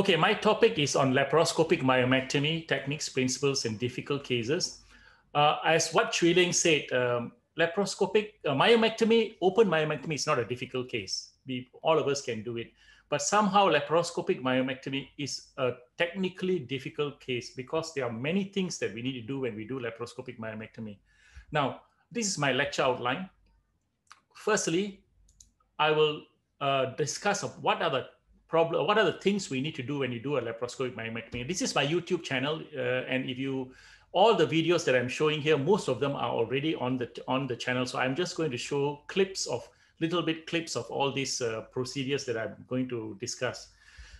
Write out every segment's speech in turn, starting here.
Okay, my topic is on laparoscopic myomectomy techniques, principles, and difficult cases. Uh, as what Chui Ling said, um, laparoscopic uh, myomectomy, open myomectomy is not a difficult case. We, all of us can do it. But somehow laparoscopic myomectomy is a technically difficult case because there are many things that we need to do when we do laparoscopic myomectomy. Now, this is my lecture outline. Firstly, I will uh, discuss of what are the problem, what are the things we need to do when you do a laparoscopic myomectomy. This is my YouTube channel, uh, and if you all the videos that I'm showing here, most of them are already on the on the channel. So I'm just going to show clips of little bit clips of all these uh, procedures that I'm going to discuss.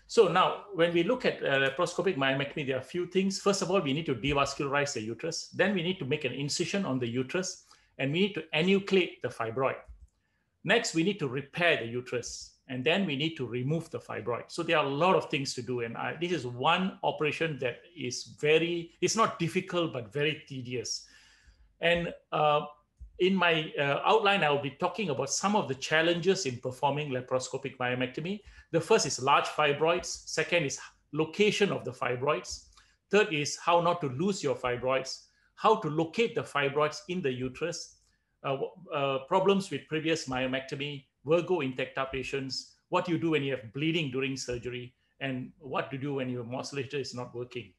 So now, when we look at uh, laparoscopic myomectomy, there are a few things. First of all, we need to devascularize the uterus. Then we need to make an incision on the uterus, and we need to enucleate the fibroid. Next, we need to repair the uterus, and then we need to remove the fibroid. So there are a lot of things to do, and I, this is one operation that is very, it's not difficult, but very tedious. And uh, in my uh, outline, I will be talking about some of the challenges in performing laparoscopic myomectomy. The first is large fibroids. Second is location of the fibroids. Third is how not to lose your fibroids, how to locate the fibroids in the uterus, uh, uh, problems with previous myomectomy, Virgo intacta patients, what you do when you have bleeding during surgery, and what to do when your modulator is not working.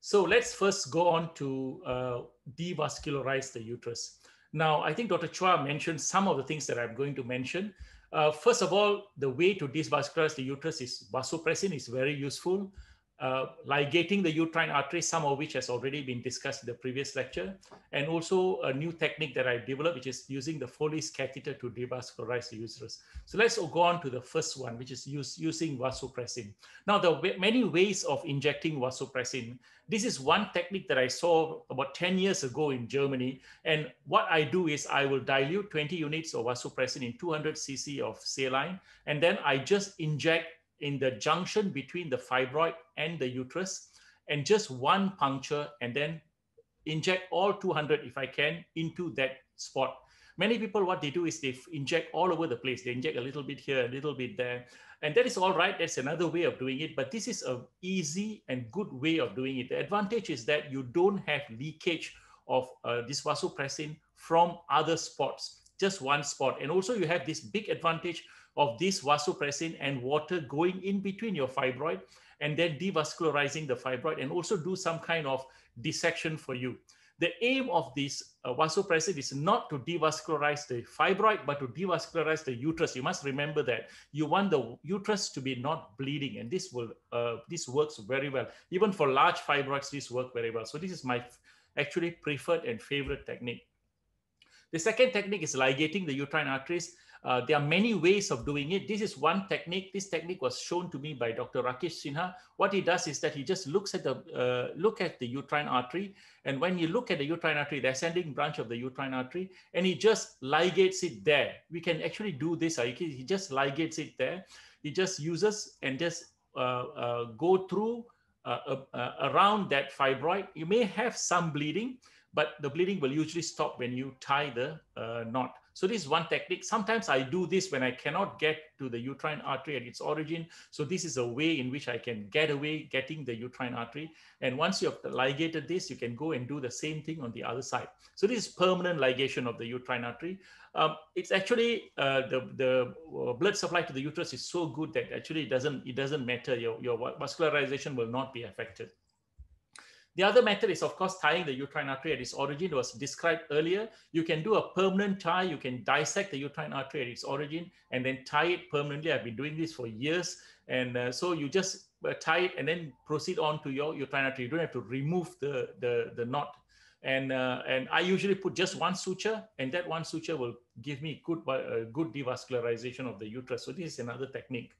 So let's first go on to uh, devascularize the uterus. Now, I think Dr. Chua mentioned some of the things that I'm going to mention. Uh, first of all, the way to devascularize the uterus is vasopressin is very useful uh, ligating the uterine artery, some of which has already been discussed in the previous lecture, and also a new technique that I developed, which is using the Foley's catheter to devascularize the uterus. So let's go on to the first one, which is use, using vasopressin. Now, there are many ways of injecting vasopressin. This is one technique that I saw about 10 years ago in Germany. And what I do is I will dilute 20 units of vasopressin in 200 cc of saline, and then I just inject in the junction between the fibroid and the uterus and just one puncture and then inject all 200 if I can into that spot. Many people, what they do is they inject all over the place. They inject a little bit here, a little bit there. And that is all right. That's another way of doing it. But this is a easy and good way of doing it. The advantage is that you don't have leakage of uh, this vasopressin from other spots, just one spot. And also you have this big advantage of this vasopressin and water going in between your fibroid and then devascularizing the fibroid and also do some kind of dissection for you. The aim of this uh, vasopressin is not to devascularize the fibroid, but to devascularize the uterus. You must remember that you want the uterus to be not bleeding, and this will uh, this works very well. Even for large fibroids, this work very well. So this is my actually preferred and favorite technique. The second technique is ligating the uterine arteries. Uh, there are many ways of doing it. This is one technique. This technique was shown to me by Dr. Rakesh Sinha. What he does is that he just looks at the uh, look at the uterine artery, and when you look at the uterine artery, the ascending branch of the uterine artery, and he just ligates it there. We can actually do this. He just ligates it there. He just uses and just uh, uh go through uh, around that fibroid. You may have some bleeding, but the bleeding will usually stop when you tie the knot. So this is one technique. Sometimes I do this when I cannot get to the uterine artery at its origin. So this is a way in which I can get away getting the uterine artery. And once you have ligated this, you can go and do the same thing on the other side. So this is permanent ligation of the uterine artery. Um, it's actually uh, the, the uh, blood supply to the uterus is so good that actually it doesn't, it doesn't matter. Your, your vascularization will not be affected. The other method is, of course, tying the uterine artery at its origin. It was described earlier. You can do a permanent tie. You can dissect the uterine artery at its origin and then tie it permanently. I've been doing this for years. And uh, so you just uh, tie it and then proceed on to your uterine artery. You don't have to remove the, the, the knot. And, uh, and I usually put just one suture, and that one suture will give me good, uh, good devascularization of the uterus. So this is another technique.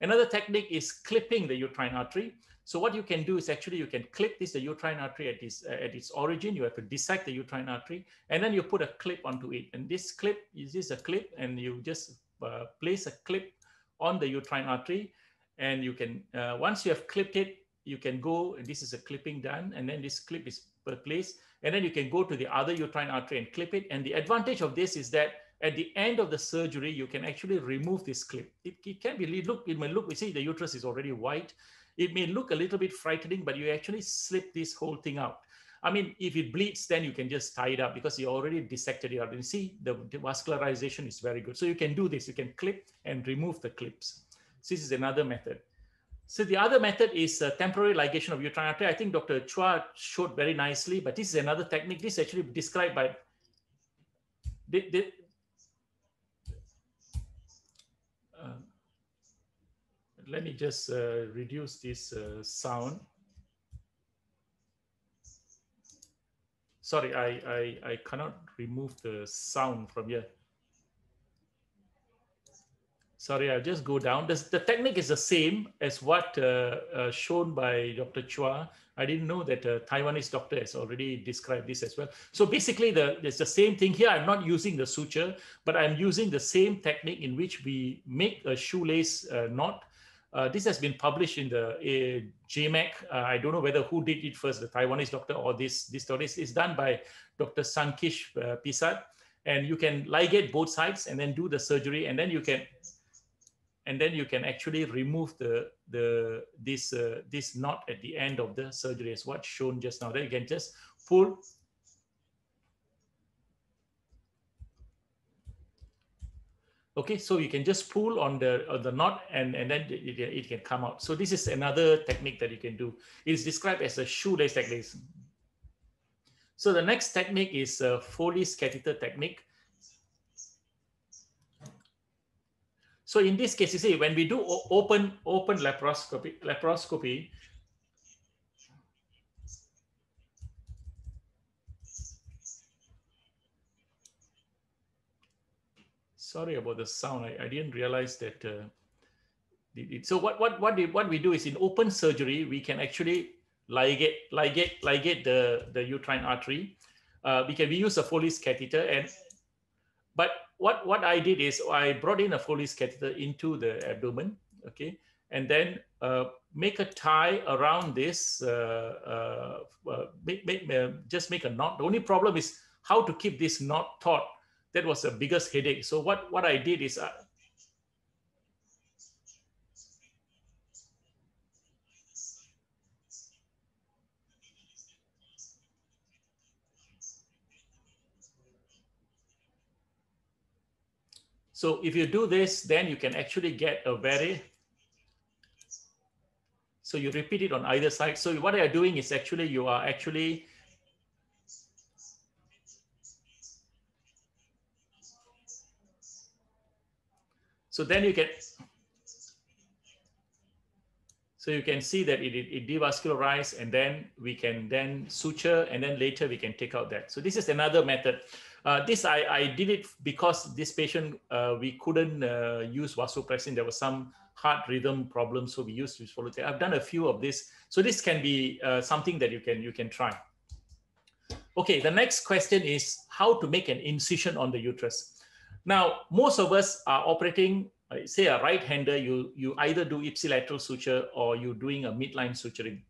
Another technique is clipping the uterine artery. So what you can do is actually you can clip this the uterine artery at its uh, at its origin. You have to dissect the uterine artery, and then you put a clip onto it. And this clip is this a clip, and you just uh, place a clip on the uterine artery, and you can uh, once you have clipped it, you can go. This is a clipping done, and then this clip is placed, and then you can go to the other uterine artery and clip it. And the advantage of this is that at the end of the surgery, you can actually remove this clip. It, it can be, look, it may look, we see the uterus is already white. It may look a little bit frightening, but you actually slip this whole thing out. I mean, if it bleeds, then you can just tie it up because you already dissected it out. And see, the, vascularization is very good. So you can do this. You can clip and remove the clips. So this is another method. So the other method is uh, temporary ligation of uterine artery. I think Dr. Chua showed very nicely, but this is another technique. This is actually described by, the, the, uh, let me just uh, reduce this uh, sound. Sorry, I, I, I cannot remove the sound from here. Sorry, I'll just go down. This, the technique is the same as what uh, shown by Dr. Chua. I didn't know that a Taiwanese doctor has already described this as well. So basically, the, it's the same thing here. I'm not using the suture, but I'm using the same technique in which we make a shoelace uh, knot uh, this has been published in the uh, JMAC. Uh, I don't know whether who did it first, the Taiwanese doctor or this, this story. It's done by Dr. Sanket uh, Pisat. And you can ligate both sides and then do the surgery. And then you can, and then you can actually remove the, the, this, uh, this knot at the end of the surgery as what shown just now. Then you can just pull Okay, so you can just pull on the on the knot and, and then it, it can come out. So this is another technique that you can do. It is described as a shoelace technique. So the next technique is a Foley's catheter technique. So in this case, you see, when we do open open laparoscopy, laparoscopy, sorry about the sound. I, I didn't realize that. Uh, so what what what, did, what we do is in open surgery we can actually ligate ligate ligate the the uterine artery. Uh, we can we use a Foley's catheter and but what what I did is I brought in a Foley's catheter into the abdomen, okay, and then uh, make a tie around this. Uh, uh, uh make, make, just make a knot. The only problem is how to keep this knot taut that was the biggest headache. So what, what I did is, uh, So if you do this, then you can actually get a very, so you repeat it on either side. So what you are doing is actually, you are actually So then you can, so you can see that it, it, it devascularized and then we can then suture and then later we can take out that. So this is another method. Uh, this I, I did it because this patient, uh, we couldn't uh, use vasopressin. There was some heart rhythm problems. So we used this follow I've done a few of this. So this can be uh, something that you can, you can try. Okay, the next question is how to make an incision on the uterus. Now, most of us are operating, say a right-hander, you, you either do ipsilateral suture or you're doing a midline suturing.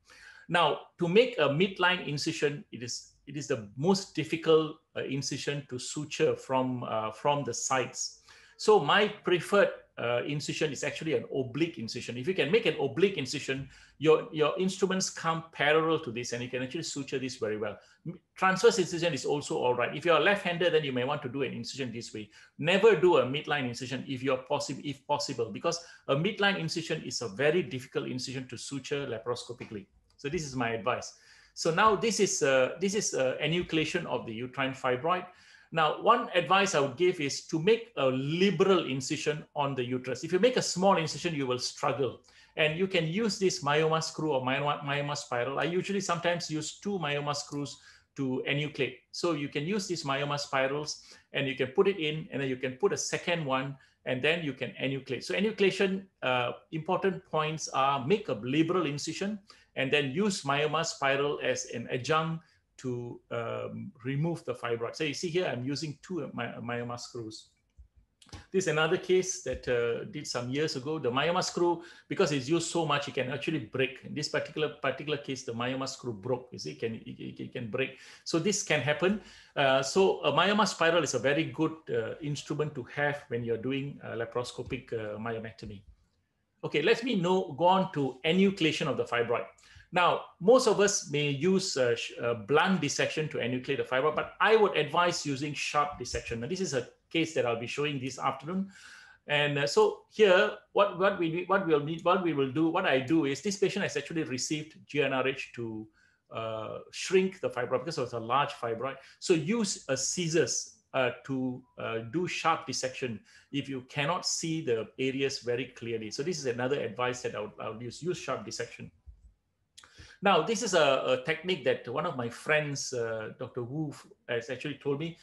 Now, to make a midline incision, it is, it is the most difficult uh, incision to suture from, uh, from the sides. So my preferred uh, incision is actually an oblique incision. If you can make an oblique incision, your, your instruments come parallel to this and you can actually suture this very well. Transverse incision is also all right. If you're left-hander, then you may want to do an incision this way. Never do a midline incision if you're possible, if possible, because a midline incision is a very difficult incision to suture laparoscopically. So this is my advice. So now this is uh, this is uh, enucleation of the uterine fibroid. Now, one advice I would give is to make a liberal incision on the uterus. If you make a small incision, you will struggle. And you can use this myoma screw or myoma, myoma spiral. I usually sometimes use two myoma screws to enucleate. So you can use these myoma spirals and you can put it in and then you can put a second one and then you can enucleate. So enucleation, uh, important points are make a liberal incision and then use myoma spiral as an adjunct to um, remove the fibroid. So you see here, I'm using two my, myoma screws. This is another case that uh, did some years ago. The myoma screw, because it's used so much, it can actually break. In this particular particular case, the myoma screw broke. You see, it can it, it can break. So this can happen. Uh, so a myoma spiral is a very good uh, instrument to have when you're doing laparoscopic uh, myomectomy. Okay, let me know, go on to enucleation of the fibroid. Now, most of us may use a, a blunt dissection to enucleate the fiber, but I would advise using sharp dissection. Now, this is a case that I'll be showing this afternoon. And uh, so here, what, what we what we'll need, what we will do, what I do is this patient has actually received GnRH to uh, shrink the fibroid because it's a large fibroid. So use a scissors uh, to uh, do sharp dissection if you cannot see the areas very clearly. So this is another advice that I would, I would use, use sharp dissection. Now, this is a, a technique that one of my friends, uh, Dr. Wu, has actually told me.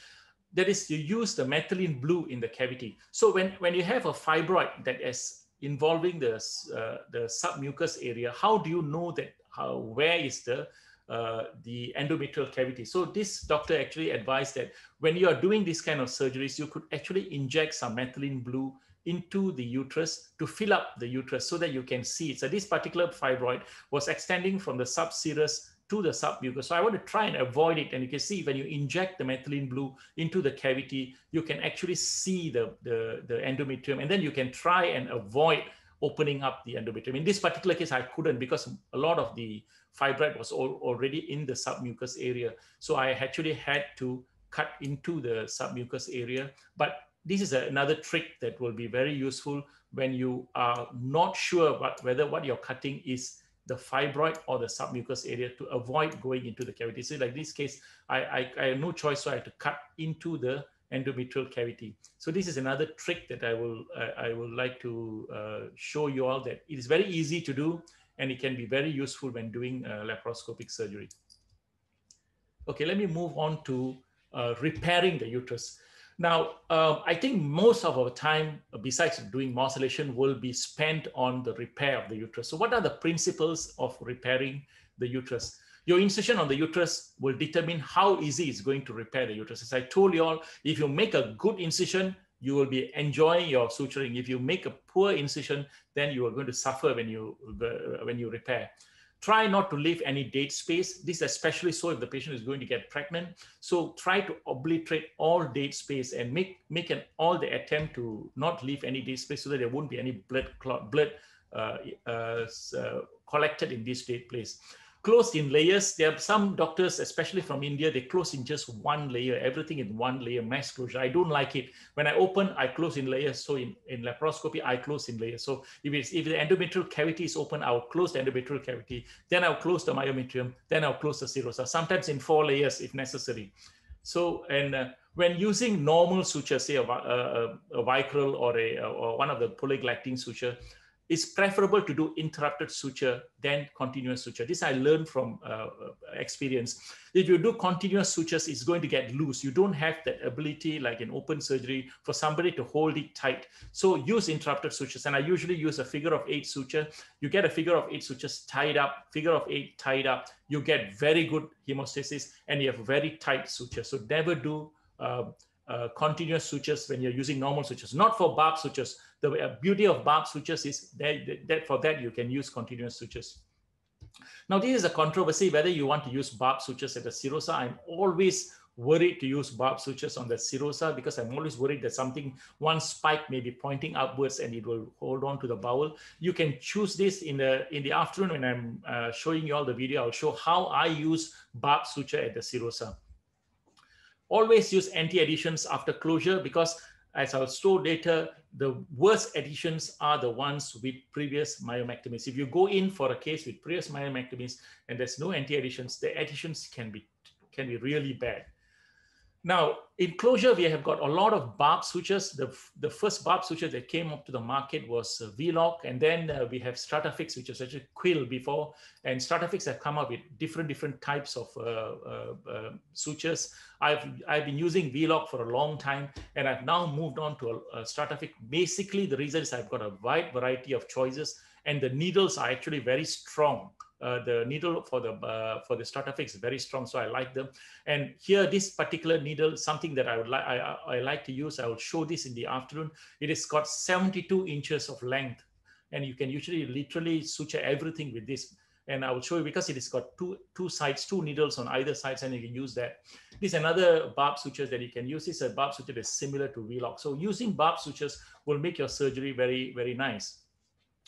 That is, you use the methylene blue in the cavity. So when, when you have a fibroid that is involving the, uh, the submucous area, how do you know that how, where is the uh, the endometrial cavity. So this doctor actually advised that when you are doing this kind of surgeries, you could actually inject some methylene blue into the uterus to fill up the uterus so that you can see. So this particular fibroid was extending from the subserous to the submucous. So I want to try and avoid it. And you can see when you inject the methylene blue into the cavity, you can actually see the, the, the endometrium and then you can try and avoid opening up the endometrium. In this particular case, I couldn't because a lot of the fibroid was al already in the submucous area. So I actually had to cut into the submucous area. But this is another trick that will be very useful when you are not sure what, whether what you're cutting is the fibroid or the submucous area to avoid going into the cavity. So like this case, I, I, I had no choice, so I had to cut into the endometrial cavity. So this is another trick that I will uh, I will like to uh, show you all that it is very easy to do and it can be very useful when doing uh, laparoscopic surgery. Okay, let me move on to uh, repairing the uterus. Now, uh, I think most of our time, besides doing morcellation, will be spent on the repair of the uterus. So what are the principles of repairing the uterus? Your incision on the uterus will determine how easy it's going to repair the uterus. As I told you all, if you make a good incision, you will be enjoying your suturing. If you make a poor incision, then you are going to suffer when you, when you repair. Try not to leave any dead space. This especially so if the patient is going to get pregnant. So try to obliterate all dead space and make, make an, all the attempt to not leave any dead space so that there won't be any blood, blood uh, uh, uh, collected in this date place closed in layers. There are some doctors, especially from India, they close in just one layer, everything in one layer, mass closure. I don't like it. When I open, I close in layers. So in, in laparoscopy, I close in layers. So if, it's, if the endometrial cavity is open, I'll close the endometrial cavity. Then I'll close the myometrium. Then I'll close the serosa, sometimes in four layers if necessary. So, and uh, when using normal sutures, say a, a, a vicryl or, a, or one of the polyglactin suture, it's preferable to do interrupted suture than continuous suture. This I learned from uh, uh, experience. If you do continuous sutures, it's going to get loose. You don't have that ability like in open surgery for somebody to hold it tight. So use interrupted sutures. And I usually use a figure of eight suture. You get a figure of eight sutures tied up, figure of eight tied up. You get very good hemostasis and you have very tight suture. So never do uh, uh, continuous sutures when you're using normal sutures, not for barb sutures. The uh, beauty of barb sutures is that, that for that you can use continuous sutures. Now, this is a controversy whether you want to use barb sutures at the serosa. I'm always worried to use barb sutures on the serosa because I'm always worried that something, one spike may be pointing upwards and it will hold on to the bowel. You can choose this in the in the afternoon when I'm uh, showing you all the video. I'll show how I use barb suture at the serosa. Always use anti-adhesions after closure because as I'll show later, the worst adhesions are the ones with previous myomectomies. If you go in for a case with previous myomectomies and there's no anti-adhesions, the additions can be, can be really bad. Now, in closure, we have got a lot of barb sutures. The, the first barb suture that came up to the market was uh, V-Loc, and then uh, we have Stratafix, which was actually Quill before. And Stratafix have come up with different different types of uh, uh, uh sutures. I've I've been using V-Loc for a long time, and I've now moved on to a, a Stratafix. Basically, the reason is I've got a wide variety of choices, and the needles are actually very strong uh, the needle for the uh, for the Stratafix is very strong, so I like them. And here, this particular needle, something that I would like I, I like to use. I will show this in the afternoon. It has got 72 inches of length, and you can usually literally suture everything with this. And I will show you because it has got two two sides, two needles on either sides, and you can use that. This is another barb sutures that you can use. This is a barb suture that's similar to V-Loc. So using barb sutures will make your surgery very very nice.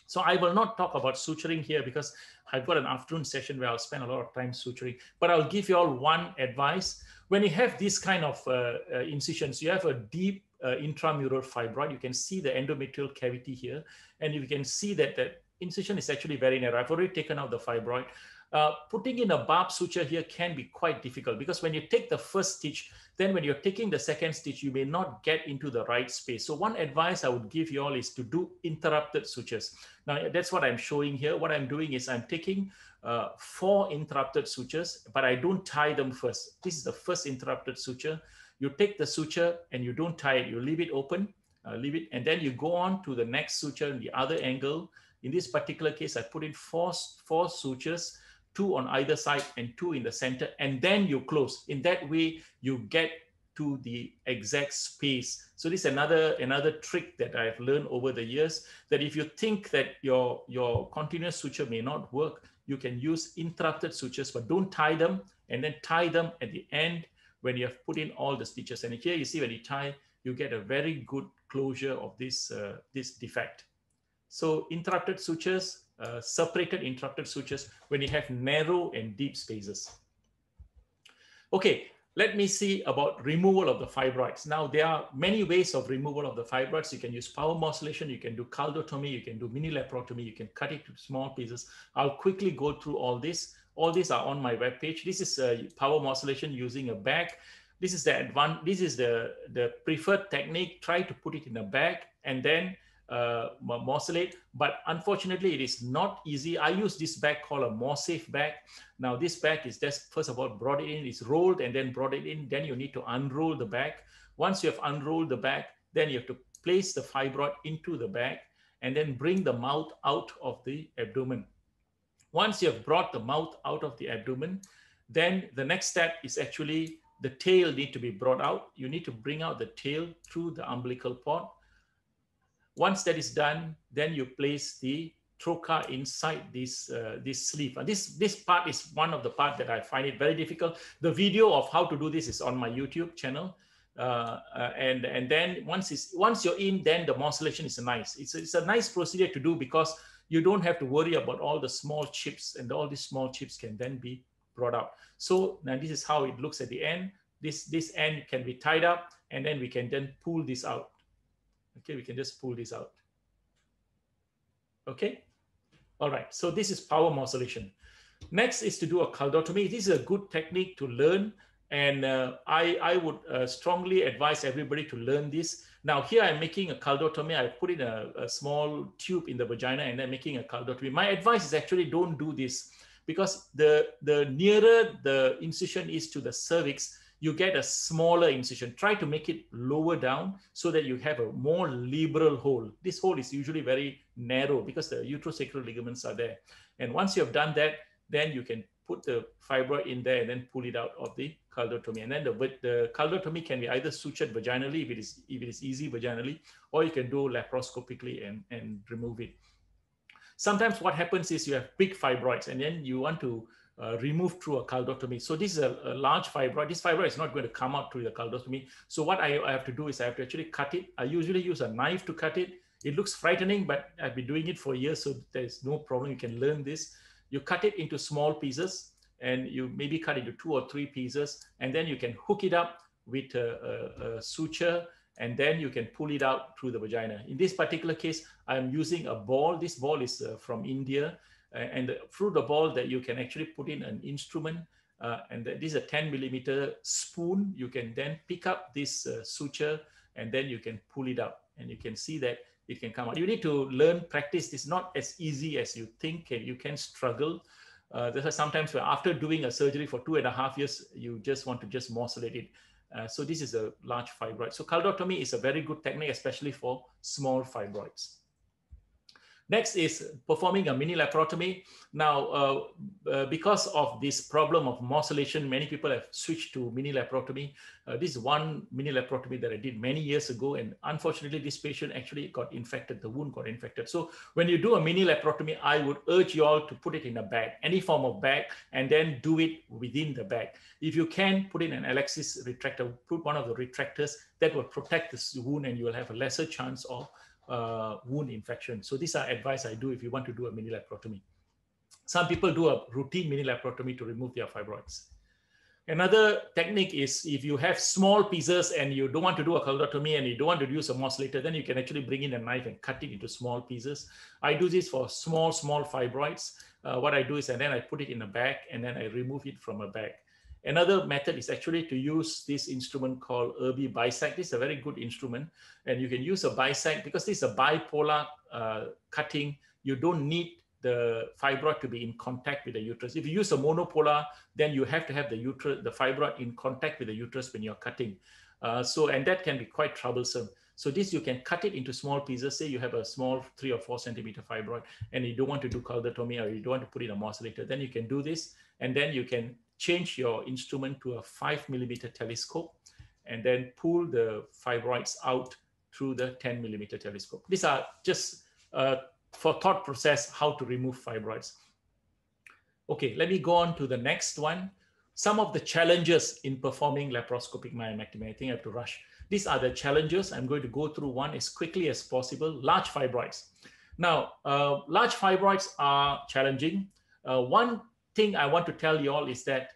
So I will not talk about suturing here because I've got an afternoon session where I'll spend a lot of time suturing, but I'll give you all one advice. When you have this kind of uh, uh, incisions, you have a deep uh, intramural fibroid. You can see the endometrial cavity here, and you can see that the incision is actually very narrow. I've already taken out the fibroid. Uh, putting in a barb suture here can be quite difficult because when you take the first stitch, then when you're taking the second stitch, you may not get into the right space. So one advice I would give you all is to do interrupted sutures. Now that's what I'm showing here. What I'm doing is I'm taking uh, four interrupted sutures, but I don't tie them first. This is the first interrupted suture. You take the suture and you don't tie it. You leave it open, uh, leave it, and then you go on to the next suture in the other angle. In this particular case, I put in four, four sutures two on either side and two in the center, and then you close. In that way, you get to the exact space. So this is another another trick that I've learned over the years that if you think that your your continuous suture may not work, you can use interrupted sutures, but don't tie them and then tie them at the end when you have put in all the stitches. And here you see when you tie, you get a very good closure of this uh, this defect. So interrupted sutures uh, separated interrupted sutures when you have narrow and deep spaces. Okay, let me see about removal of the fibroids. Now, there are many ways of removal of the fibroids. You can use power morcellation, you can do colpotomy, you can do mini laparotomy, you can cut it to small pieces. I'll quickly go through all this. All these are on my webpage. This is uh, power morcellation using a bag. This is the advan this is the, the preferred technique. Try to put it in a bag and then uh, morcellate, but unfortunately it is not easy. I use this bag called a MorSafe bag. Now this bag is just, first of all, brought it in, it's rolled and then brought it in. Then you need to unroll the bag. Once you have unrolled the bag, then you have to place the fibroid into the bag and then bring the mouth out of the abdomen. Once you have brought the mouth out of the abdomen, then the next step is actually the tail need to be brought out. You need to bring out the tail through the umbilical port once that is done, then you place the trocar inside this uh, this sleeve. And this this part is one of the part that I find it very difficult. The video of how to do this is on my YouTube channel. Uh, uh, and and then once it's once you're in, then the morcellation is nice. It's a, it's a nice procedure to do because you don't have to worry about all the small chips, and all these small chips can then be brought out. So now this is how it looks at the end. This this end can be tied up, and then we can then pull this out. Okay, we can just pull this out. Okay, all right, so this is power morcellation. Next is to do a colpotomy. This is a good technique to learn and uh, I, I would uh, strongly advise everybody to learn this. Now here I'm making a colpotomy. I put in a, a, small tube in the vagina and then making a colpotomy. My advice is actually don't do this because the, the nearer the incision is to the cervix, you get a smaller incision. Try to make it lower down so that you have a more liberal hole. This hole is usually very narrow because the uterosacral ligaments are there. And once you have done that, then you can put the fibroid in there and then pull it out of the colpotomy. And then the, the colpotomy can be either sutured vaginally if it is if it is easy vaginally, or you can do laparoscopically and, and remove it. Sometimes what happens is you have big fibroids and then you want to uh, removed through a colpotomy. So this is a, a, large fibroid. This fibroid is not going to come out through the colpotomy. So what I, I, have to do is I have to actually cut it. I usually use a knife to cut it. It looks frightening, but I've been doing it for years, so there's no problem. You can learn this. You cut it into small pieces, and you maybe cut into two or three pieces, and then you can hook it up with a, a, a suture, and then you can pull it out through the vagina. In this particular case, I'm using a ball. This ball is uh, from India and through the ball that you can actually put in an instrument uh, and this is a 10 millimeter spoon. You can then pick up this uh, suture and then you can pull it up and you can see that it can come out. You need to learn practice. It's not as easy as you think and you can struggle. Uh, there's sometimes where after doing a surgery for two and a half years, you just want to just morcellate it. Uh, so this is a large fibroid. So colpotomy is a very good technique, especially for small fibroids. Next is performing a mini laparotomy. Now, uh, uh, because of this problem of morcellation, many people have switched to mini laparotomy. Uh, this is one mini laparotomy that I did many years ago. And unfortunately, this patient actually got infected. The wound got infected. So when you do a mini laparotomy, I would urge you all to put it in a bag, any form of bag, and then do it within the bag. If you can, put in an Alexis retractor, put one of the retractors that will protect this wound and you will have a lesser chance of uh, wound infection. So these are advice I do if you want to do a mini laparotomy. Some people do a routine mini laparotomy to remove their fibroids. Another technique is if you have small pieces and you don't want to do a colpotomy and you don't want to use a morcellator, then you can actually bring in a knife and cut it into small pieces. I do this for small, small fibroids. Uh, what I do is, and then I put it in a bag and then I remove it from a bag. Another method is actually to use this instrument called Erbe Bisect. This is a very good instrument, and you can use a bisect because this is a bipolar uh, cutting. You don't need the fibroid to be in contact with the uterus. If you use a monopolar, then you have to have the uterus, the fibroid in contact with the uterus when you're cutting. Uh, so, and that can be quite troublesome. So this you can cut it into small pieces. Say you have a small three or four centimeter fibroid and you don't want to do colpotomy or you don't want to put in a morcellator, then you can do this. And then you can change your instrument to a five millimeter telescope and then pull the fibroids out through the 10 millimeter telescope. These are just uh, for thought process how to remove fibroids. Okay, let me go on to the next one. Some of the challenges in performing laparoscopic myomectomy. I think I have to rush. These are the challenges. I'm going to go through one as quickly as possible. Large fibroids. Now, uh, large fibroids are challenging. Uh, one thing I want to tell you all is that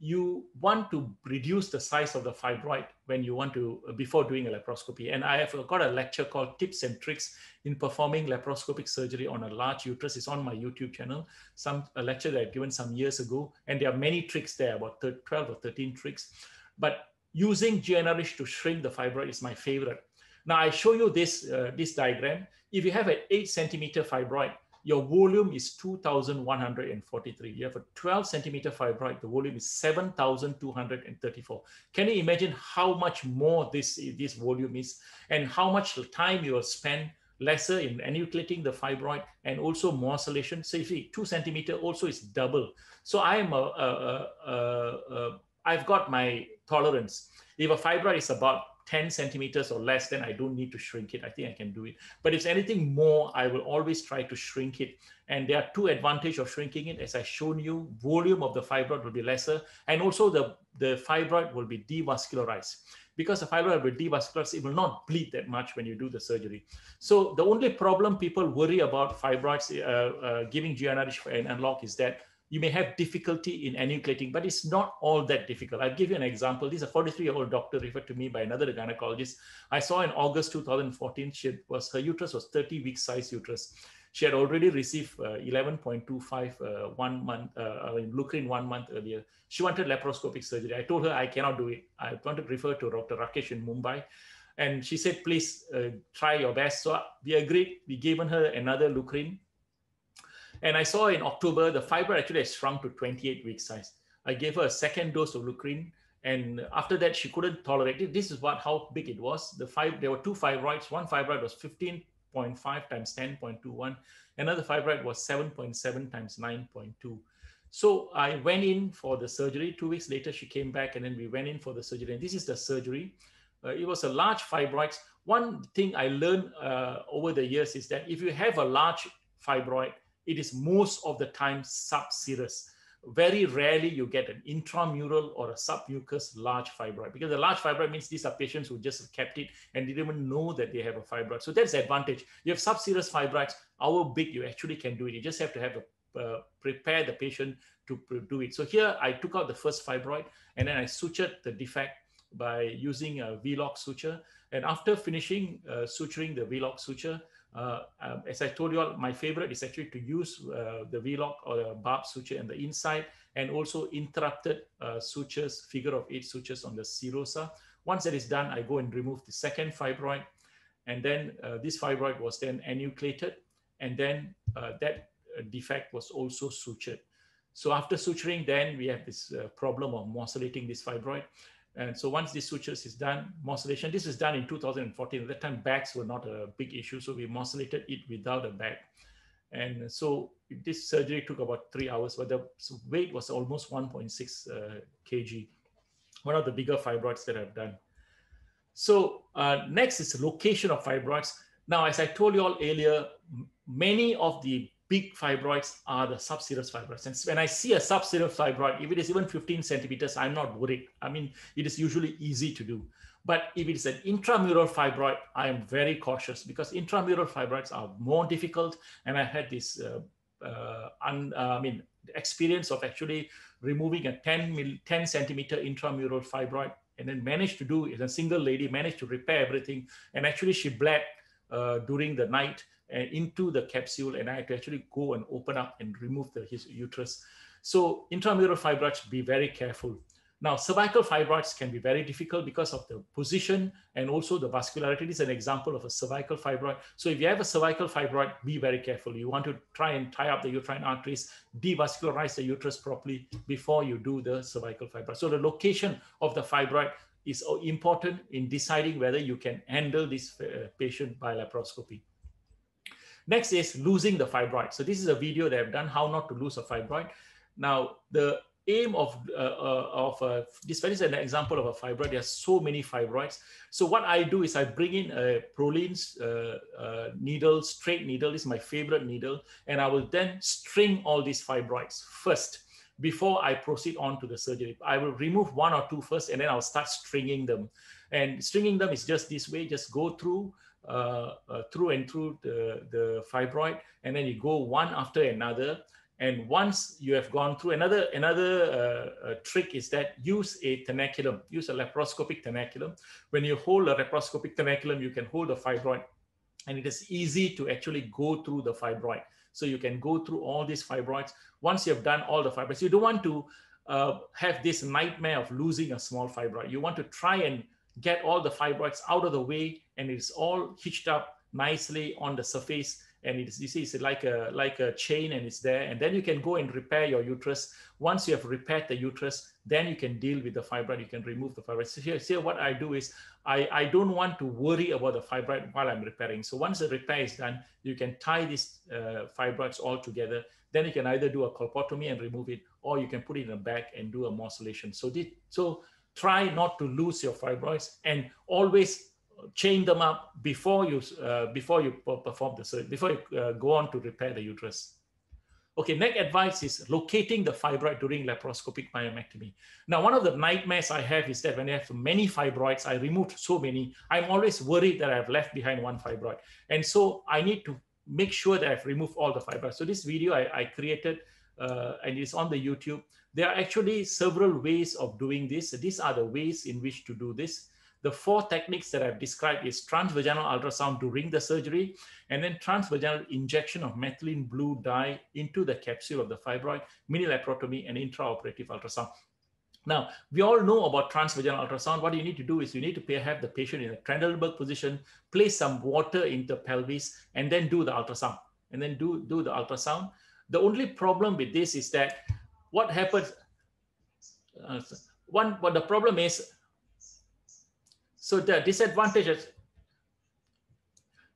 you want to reduce the size of the fibroid when you want to before doing a laparoscopy. And i have got a lecture called tips and tricks in performing laparoscopic surgery on a large uterus. It's on my youtube channel. Some a lecture that i've given some years ago. And there are many tricks there about 12 or 13 tricks. But using GnRH to shrink the fibroid is my favorite. Now i show you this uh, this diagram. If you have an 8 centimeter fibroid your volume is 2,143. You have a 12 centimeter fibroid, the volume is 7,234. Can you imagine how much more this, this volume is and how much time you will spend lesser in enucleating the fibroid and also more morcellation. So if you two centimeter also is double. So I am a, a, a, a I've got my tolerance. If a fibroid is about 10 centimeters or less, then I don't need to shrink it. I think I can do it. But if anything more, I will always try to shrink it. And there are two advantages of shrinking it. As I shown you, volume of the fibroid will be lesser. And also the, the fibroid will be devascularized. Because the fibroid will be devascularized, it will not bleed that much when you do the surgery. So the only problem people worry about fibroids uh, uh, giving GnRH and unlock is that you may have difficulty in enucleating, but it's not all that difficult. I'll give you an example. This is a 43-year-old doctor referred to me by another gynecologist. I saw in August 2014, she was her uterus was 30 week size uterus. She had already received uh, 11.25 uh, one month, uh, I mean, one month earlier. She wanted laparoscopic surgery. I told her I cannot do it. I want to refer to Dr. Rakesh in Mumbai. And she said, please uh, try your best. So we agreed. We given her another Lucrin and I saw in October, the fiber actually has shrunk to 28 week size. I gave her a second dose of Lucrin. And after that, she couldn't tolerate it. This is what how big it was. The five, there were two fibroids. One fibroid was 15.5 times 10.21. Another fibroid was 7.7 times 9.2. So I went in for the surgery. Two weeks later, she came back and then we went in for the surgery. And this is the surgery. Uh, it was a large fibroid. One thing I learned uh, over the years is that if you have a large fibroid, it is most of the time subserous. Very rarely you get an intramural or a submucous large fibroid because the large fibroid means these are patients who just kept it and didn't even know that they have a fibroid. So that's the advantage. You have subserous fibroids, how big you actually can do it. You just have to have a uh, prepare the patient to do it. So here I took out the first fibroid and then I sutured the defect by using a V-Loc suture. And after finishing uh, suturing the V-Loc suture, as I told you all, my favorite is actually to use uh, the V-Loc or the barb suture in the inside and also interrupted uh, sutures, figure of eight sutures on the serosa. Once that is done, I go and remove the second fibroid. And then uh, this fibroid was then enucleated. And then uh, that uh, defect was also sutured. So after suturing, then we have this problem of morcellating this fibroid. And so once this sutures is done, morcellation, this is done in 2014. At that time, bags were not a big issue. So we morcellated it without a bag. And so this surgery took about three hours, but the weight was almost 1.6 uh, kg. One of the bigger fibroids that I've done. So uh, next is location of fibroids. Now, as I told you all earlier, many of the big fibroids are the subserous fibroids. And when I see a subserous fibroid, if it is even 15 centimeters, I'm not worried. I mean, it is usually easy to do. But if it is an intramural fibroid, I am very cautious because intramural fibroids are more difficult. And I had this, uh, uh, un, uh, I mean, experience of actually removing a 10, mil, 10 centimeter intramural fibroid and then managed to do it. A single lady managed to repair everything. And actually she bled uh, during the night and into the capsule and I had to actually go and open up and remove the his uterus. So intramural fibroids, be very careful. Now, cervical fibroids can be very difficult because of the position and also the vascularity. This is an example of a cervical fibroid. So if you have a cervical fibroid, be very careful. You want to try and tie up the uterine arteries, devascularize the uterus properly before you do the cervical fibroid. So the location of the fibroid is important in deciding whether you can handle this uh, patient by laparoscopy. Next is losing the fibroid. So this is a video that I've done, how not to lose a fibroid. Now, the aim of, uh, uh, of uh, this is an example of a fibroid. There are so many fibroids. So what I do is I bring in a Prolene's uh, uh, needle, straight needle. This is my favorite needle. And I will then string all these fibroids first before I proceed on to the surgery. I will remove one or two first, and then I'll start stringing them. And stringing them is just this way, just go through uh, uh, through and through the, the fibroid, and then you go one after another. And once you have gone through another another uh, uh, trick is that use a tenaculum, use a laparoscopic tenaculum. When you hold a laparoscopic tenaculum, you can hold the fibroid, and it is easy to actually go through the fibroid. So you can go through all these fibroids. Once you have done all the fibroids, you don't want to uh, have this nightmare of losing a small fibroid. You want to try and get all the fibroids out of the way and it's all hitched up nicely on the surface and it's you see it's like a like a chain and it's there. And then you can go and repair your uterus. Once you have repaired the uterus then you can deal with the fibroid. You can remove the fibroid. So here, here what i do is i i don't want to worry about the fibroid while i'm repairing. So once the repair is done you can tie these uh, fibroids all together. Then you can either do a colpotomy and remove it or you can put it in a bag and do a morcellation so this, so try not to lose your fibroids and always chain them up before you uh, before you perform the surgery before you uh, go on to repair the uterus okay next advice is locating the fibroid during laparoscopic myomectomy now one of the nightmares i have is that when i have many fibroids i removed so many i'm always worried that i've left behind one fibroid and so i need to make sure that i've removed all the fibroids so this video i, I created uh, and it's on the YouTube. There are actually several ways of doing this. These are the ways in which to do this. The four techniques that I've described is transvaginal ultrasound during the surgery, and then transvaginal injection of methylene blue dye into the capsule of the fibroid, mini laparotomy, and intraoperative ultrasound. Now, we all know about transvaginal ultrasound. What you need to do is you need to have the patient in a Trendelenburg position, place some water into the pelvis, and then do the ultrasound. And then do, do the ultrasound. The only problem with this is that what happens, uh, one, but the problem is, so the disadvantages,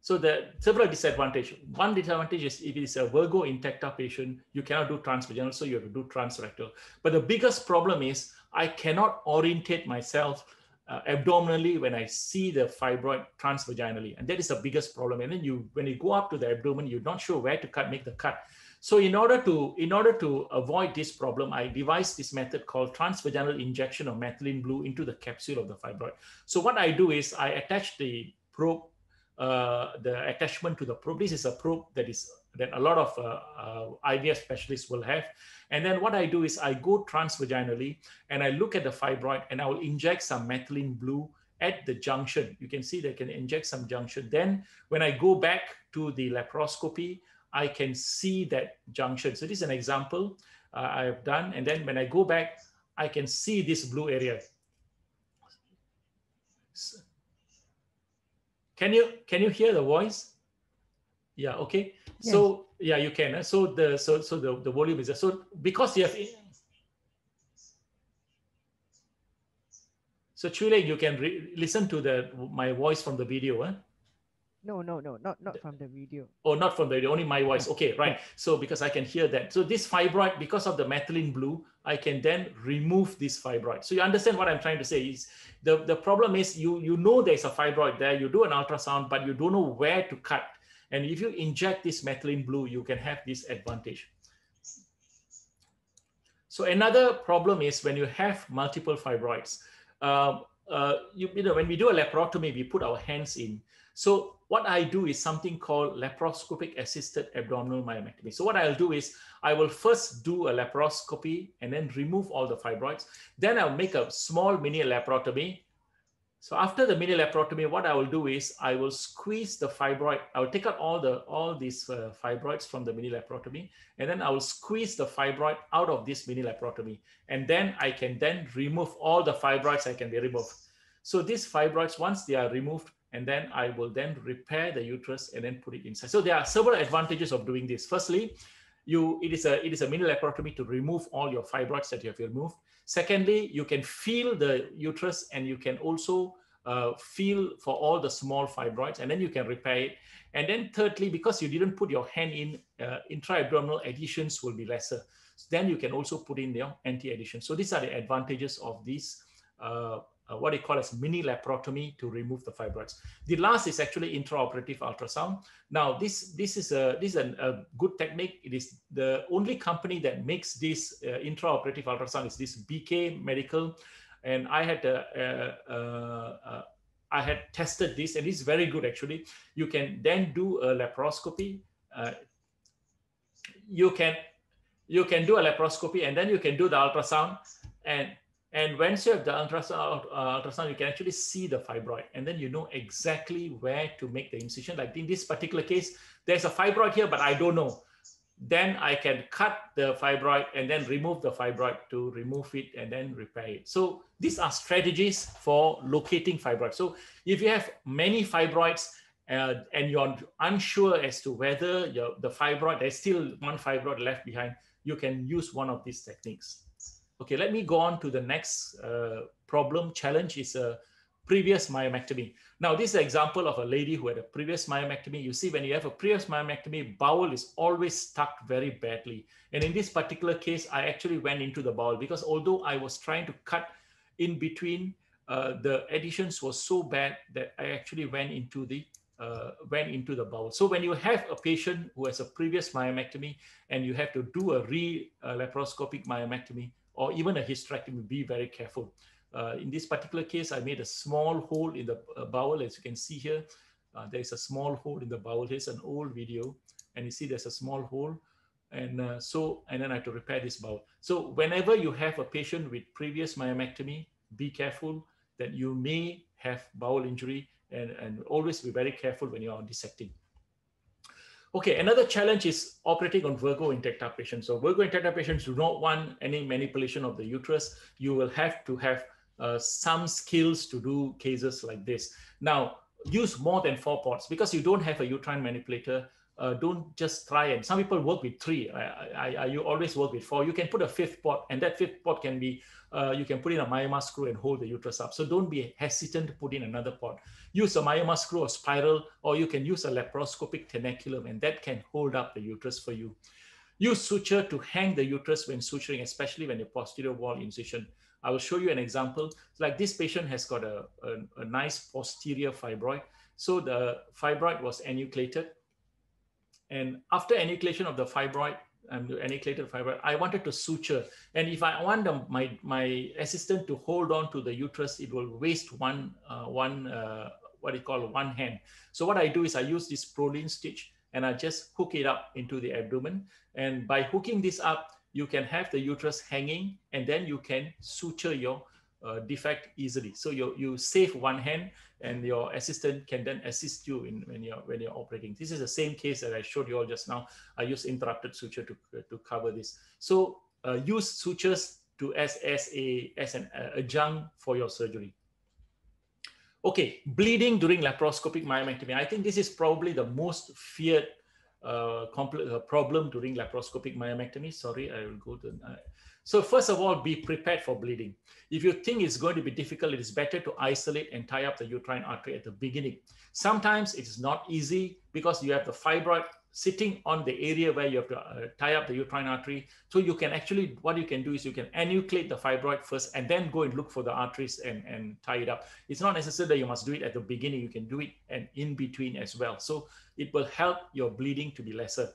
so the several disadvantages. One disadvantage is if it is a Virgo intacta patient, you cannot do transvaginal, so you have to do transrectal. But the biggest problem is I cannot orientate myself uh, abdominally when I see the fibroid transvaginally, and that is the biggest problem. And then you, when you go up to the abdomen, you're not sure where to cut, make the cut. So in order to in order to avoid this problem, I devised this method called transvaginal injection of methylene blue into the capsule of the fibroid. So what I do is I attach the probe, uh, the attachment to the probe. This is a probe that is that a lot of uh, uh, IVF specialists will have. And then what I do is I go transvaginally and I look at the fibroid and I will inject some methylene blue at the junction. You can see they can inject some junction. Then when I go back to the laparoscopy, I can see that junction. So this is an example uh, I have done. And then when I go back, I can see this blue area. Can you can you hear the voice? Yeah, okay. Yes. So yeah, you can. So the so so the, the volume is there. So because you have so Chule, you can listen to the my voice from the video. Huh? No, no, no, not not from the video. Oh, not from the video, only my voice. Okay, right. So because I can hear that. So this fibroid, because of the methylene blue, I can then remove this fibroid. So you understand what I'm trying to say is the, the problem is you, you know there's a fibroid there, you do an ultrasound, but you don't know where to cut. And if you inject this methylene blue, you can have this advantage. So another problem is when you have multiple fibroids, uh, uh, you, you know, when we do a laparotomy, we put our hands in. So what I do is something called laparoscopic assisted abdominal myomectomy. So what I'll do is I will first do a laparoscopy and then remove all the fibroids. Then I'll make a small mini laparotomy. So after the mini laparotomy, what I will do is I will squeeze the fibroid. I will take out all the all these uh, fibroids from the mini laparotomy, and then I will squeeze the fibroid out of this mini laparotomy, and then I can then remove all the fibroids I can be removed. So these fibroids, once they are removed, and then I will then repair the uterus and then put it inside. So there are several advantages of doing this. Firstly, you it is a it is a mini laparotomy to remove all your fibroids that you have removed. Secondly, you can feel the uterus and you can also uh, feel for all the small fibroids and then you can repair it. And then thirdly, because you didn't put your hand in, uh, intra-abdominal adhesions will be lesser. So then you can also put in your anti-adhesion. So these are the advantages of these uh, uh, what they call as mini laparotomy to remove the fibroids. The last is actually intraoperative ultrasound. Now, this this is a this is a, a good technique. It is the only company that makes this uh, intraoperative ultrasound is this BK Medical, and I had uh, uh, uh, I had tested this, and it's very good actually. You can then do a laparoscopy. Uh, you can you can do a laparoscopy, and then you can do the ultrasound, and and once you have the ultrasound, uh, ultrasound, you can actually see the fibroid, and then you know exactly where to make the incision. Like in this particular case, there's a fibroid here, but I don't know. Then I can cut the fibroid and then remove the fibroid to remove it and then repair it. So these are strategies for locating fibroids. So if you have many fibroids uh, and you're unsure as to whether the fibroid, there's still one fibroid left behind, you can use one of these techniques. Okay, let me go on to the next uh, problem challenge is a previous myomectomy. Now, this is an example of a lady who had a previous myomectomy. You see, when you have a previous myomectomy, bowel is always stuck very badly. And in this particular case, I actually went into the bowel because although I was trying to cut in between, uh, the adhesions was so bad that I actually went into the uh, went into the bowel. So when you have a patient who has a previous myomectomy and you have to do a re-laparoscopic myomectomy, or even a hysterectomy, be very careful. Uh, in this particular case, I made a small hole in the uh, bowel, as you can see here. Uh, there's a small hole in the bowel. Here's an old video, and you see there's a small hole. And uh, so, and then I have to repair this bowel. So whenever you have a patient with previous myomectomy, be careful that you may have bowel injury and, and always be very careful when you are dissecting. Okay, another challenge is operating on Virgo intacta patients. So Virgo intacta patients do not want any manipulation of the uterus. You will have to have uh, some skills to do cases like this. Now, use more than four ports because you don't have a uterine manipulator uh, don't just try and some people work with three. I, I, I, you always work with four. You can put a fifth port, and that fifth port can be uh, you can put in a myoma screw and hold the uterus up. So don't be hesitant to put in another port. Use a myoma screw or spiral, or you can use a laparoscopic tenaculum, and that can hold up the uterus for you. Use suture to hang the uterus when suturing, especially when the posterior wall incision. I will show you an example. Like this patient has got a, a, a nice posterior fibroid. So the fibroid was enucleated and after enucleation of the fibroid, um, enucleated fibroid, I wanted to suture. And if I want the, my, my assistant to hold on to the uterus, it will waste one, uh, one uh, what you call one hand. So what I do is I use this Prolene stitch and I just hook it up into the abdomen. And by hooking this up, you can have the uterus hanging and then you can suture your uh, defect easily. So you, you save one hand and your assistant can then assist you in when you're when you're operating. This is the same case that I showed you all just now. I use interrupted suture to, to cover this. So uh, use sutures to as, as a as an uh, adjunct for your surgery. Okay, bleeding during laparoscopic myomectomy. I think this is probably the most feared uh, uh, problem during laparoscopic myomectomy. Sorry, I will go to. So first of all, be prepared for bleeding. If you think it's going to be difficult, it is better to isolate and tie up the uterine artery at the beginning. Sometimes it is not easy because you have the fibroid sitting on the area where you have to uh, tie up the uterine artery. So you can actually, what you can do is you can enucleate the fibroid first and then go and look for the arteries and, and tie it up. It's not necessary that you must do it at the beginning. You can do it and in between as well. So it will help your bleeding to be lesser.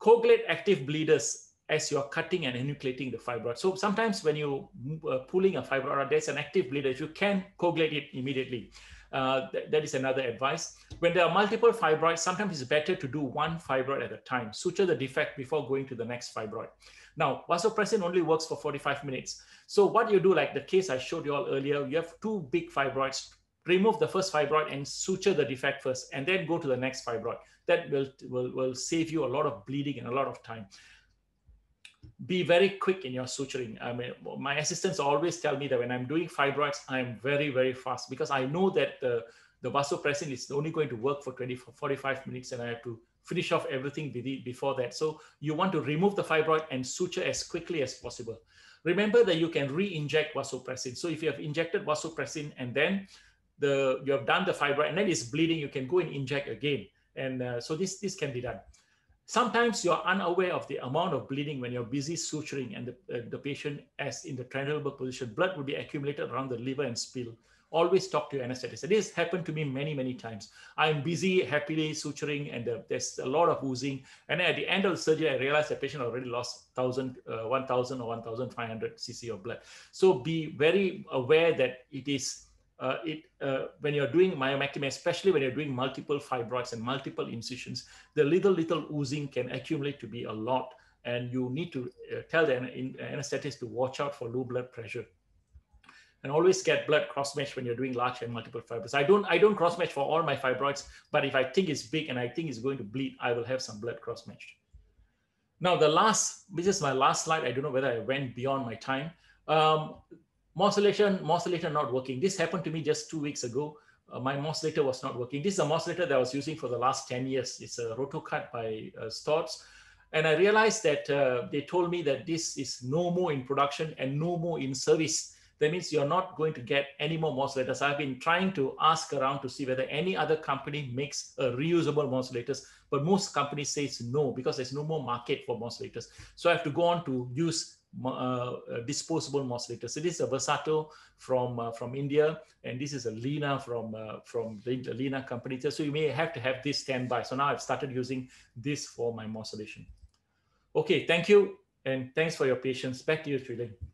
Coagulate active bleeders as you're cutting and enucleating the fibroid. So sometimes when you're uh, pulling a fibroid, there's an active bleeder. If you can coagulate it immediately. Uh, th that is another advice. When there are multiple fibroids, sometimes it's better to do one fibroid at a time. Suture the defect before going to the next fibroid. Now, vasopressin only works for 45 minutes. So what you do, like the case I showed you all earlier, you have two big fibroids. Remove the first fibroid and suture the defect first, and then go to the next fibroid. That will, will, will save you a lot of bleeding and a lot of time be very quick in your suturing. I mean, my assistants always tell me that when I'm doing fibroids, I'm very, very fast because I know that the, the vasopressin is only going to work for 20, 45 minutes and I have to finish off everything before that. So you want to remove the fibroid and suture as quickly as possible. Remember that you can re-inject vasopressin. So if you have injected vasopressin and then the you have done the fibroid and then it's bleeding, you can go and inject again. And uh, so this, this can be done. Sometimes you're unaware of the amount of bleeding when you're busy suturing and the, uh, the patient as in the triangular position. Blood will be accumulated around the liver and spill. Always talk to your anesthetist. This happened to me many, many times. I'm busy, happily suturing, and uh, there's a lot of oozing. And at the end of the surgery, I realized the patient already lost 1,000, uh, 1,000 or 1,500 cc of blood. So be very aware that it is uh, it uh, when you're doing myomectomy, especially when you're doing multiple fibroids and multiple incisions, the little little oozing can accumulate to be a lot, and you need to uh, tell the anesthetist to watch out for low blood pressure. And always get blood cross match when you're doing large and multiple fibroids. I don't I don't cross match for all my fibroids, but if I think it's big and I think it's going to bleed, I will have some blood cross matched. Now the last, this is my last slide. I don't know whether I went beyond my time. Um, Morcellation, morcellator not working. This happened to me just two weeks ago. Uh, my morcellator was not working. This is a morcellator that I was using for the last 10 years. It's a Rotocut by uh, Storz. And I realized that uh, they told me that this is no more in production and no more in service. That means you're not going to get any more morcellators. I've been trying to ask around to see whether any other company makes a reusable morcellators, but most companies say no because there's no more market for morcellators. So I have to go on to use uh, uh, disposable morcellator. So this is a Versato from uh, from India, and this is a LiNA from uh, from the LiNA company. So you may have to have this standby. So now I've started using this for my morcellation. Okay, thank you, and thanks for your patience. Back to you, Trilling.